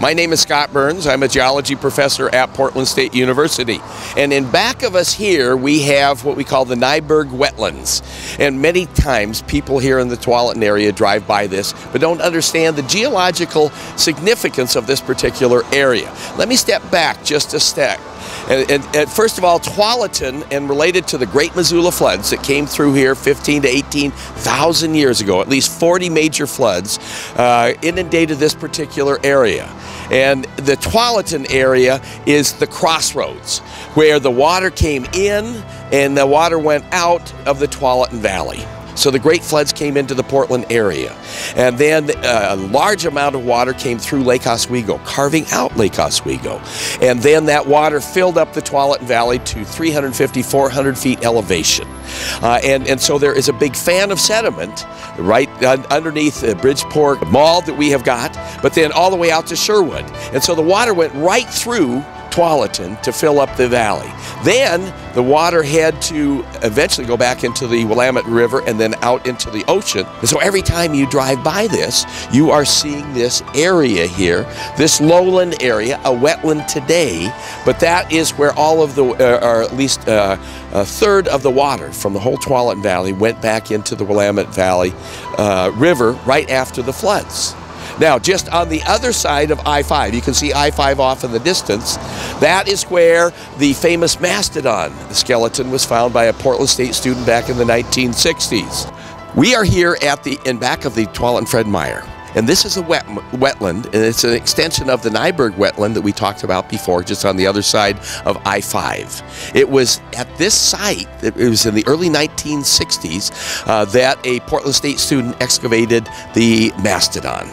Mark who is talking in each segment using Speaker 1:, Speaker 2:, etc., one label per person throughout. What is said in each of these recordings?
Speaker 1: My name is Scott Burns. I'm a geology professor at Portland State University. And in back of us here, we have what we call the Nyberg Wetlands. And many times people here in the Tualatin area drive by this, but don't understand the geological significance of this particular area. Let me step back just a step. And, and, and, first of all, Tualatin, and related to the Great Missoula floods that came through here 15 to 18,000 years ago, at least 40 major floods uh, inundated this particular area. And the Tualatin area is the crossroads where the water came in and the water went out of the Tualatin Valley. So the great floods came into the Portland area. And then uh, a large amount of water came through Lake Oswego, carving out Lake Oswego. And then that water filled up the Tualatin Valley to 350, 400 feet elevation. Uh, and, and so there is a big fan of sediment right underneath the Bridgeport Mall that we have got, but then all the way out to Sherwood. And so the water went right through Tualatin to fill up the valley. Then the water had to eventually go back into the Willamette River and then out into the ocean. And so every time you drive by this, you are seeing this area here, this lowland area, a wetland today, but that is where all of the, uh, or at least uh, a third of the water from the whole Tualatin Valley went back into the Willamette Valley uh, River right after the floods. Now, just on the other side of I-5, you can see I-5 off in the distance. That is where the famous mastodon the skeleton was found by a Portland State student back in the 1960s. We are here at the in back of the Tualatin Fred Meyer. And this is a wet, wetland, and it's an extension of the Nyberg wetland that we talked about before, just on the other side of I-5. It was at this site, it was in the early 1960s, uh, that a Portland State student excavated the mastodon.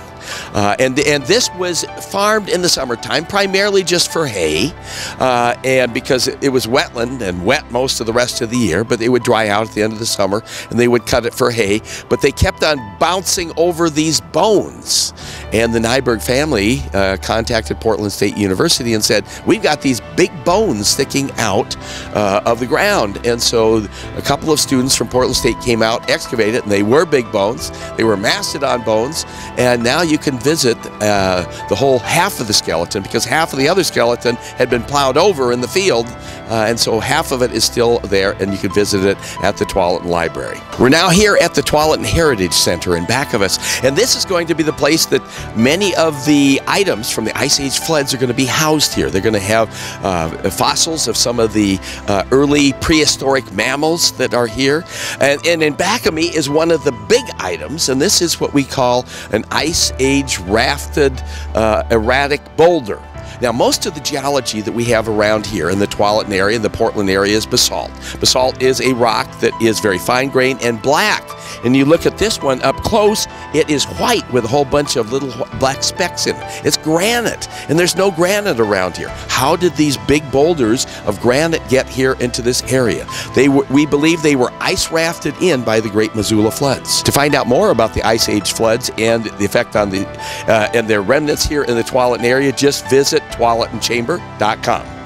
Speaker 1: Uh, and, and this was farmed in the summertime, primarily just for hay, uh, and because it, was wetland and wet most of the rest of the year, but they would dry out at the end of the summer, and they would cut it for hay. But they kept on bouncing over these bones. And the Nyberg family uh, contacted Portland State University and said, We've got these big bones sticking out uh, of the ground. And so a couple of students from Portland State came out, excavated, and they were big bones. They were mastodon bones. And now you can visit uh, the whole half of the skeleton because half of the other skeleton had been plowed over in the field. Uh, and so half of it is still there, and you can visit it at the Tualatin Library. We're now here at the Tualatin Heritage Center in back of us. And this is going to be the place that many of the items from the Ice Age floods are going to be housed here. They're going to have uh, fossils of some of the uh, early prehistoric mammals that are here. And, and in back of me is one of the big items, and this is what we call an Ice Age rafted uh, erratic boulder. Now, most of the geology that we have around here in the Tualatin area, in the Portland area, is basalt. Basalt is a rock that is very fine grained and black. And you look at this one up close, it is white with a whole bunch of little black specks in it. It's granite, and there's no granite around here. How did these big boulders of granite get here into this area? They were, we believe they were ice rafted in by the Great Missoula floods. To find out more about the Ice Age floods and the effect on the uh, and their remnants here in the Tualatin area, just visit tualatinChamber.com.